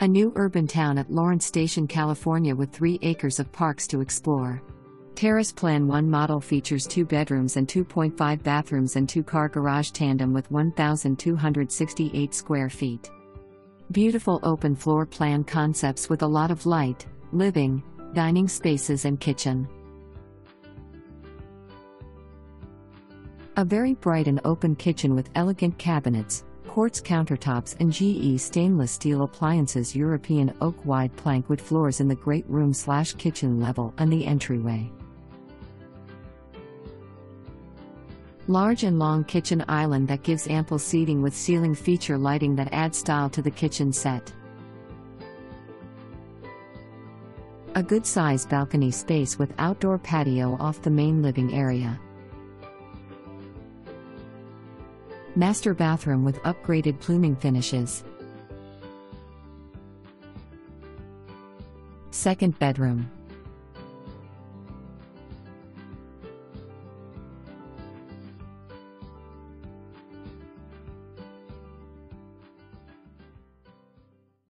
A new urban town at Lawrence Station, California with three acres of parks to explore. Terrace Plan 1 model features two bedrooms and 2.5 bathrooms and two car garage tandem with 1,268 square feet. Beautiful open floor plan concepts with a lot of light, living, dining spaces, and kitchen. A very bright and open kitchen with elegant cabinets, quartz countertops, and GE stainless steel appliances. European oak wide plank wood floors in the great room slash kitchen level and the entryway. Large and long kitchen island that gives ample seating with ceiling feature lighting that adds style to the kitchen set. A good size balcony space with outdoor patio off the main living area. Master bathroom with upgraded pluming finishes. Second bedroom.